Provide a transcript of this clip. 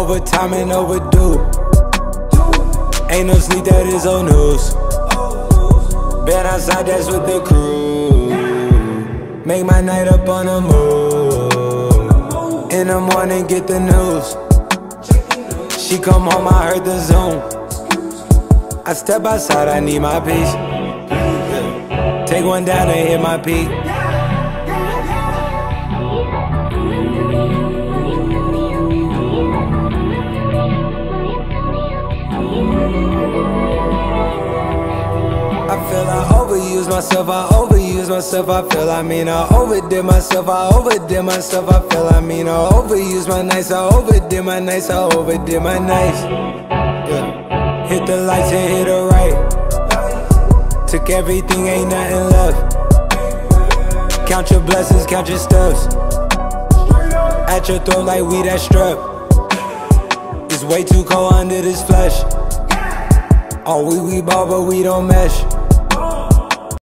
Overtime and overdue. Ain't no sleep, that is old news. Been outside, that's with the crew. Make my night up on the move. In the morning, get the news. She come home, I heard the zoom. I step outside, I need my peace. Take one down and hit my peak. Feel I overuse myself, I overuse myself, I feel I mean I overdid myself, I overdid myself, I feel I mean I overuse my nights, I overdid my nights, I overdid my nights. Yeah. Hit the lights and hit the right. Took everything, ain't nothing left. Count your blessings, count your steps. At your throat like we that strep. It's way too cold under this flesh. Oh, we we ball, but we don't mesh.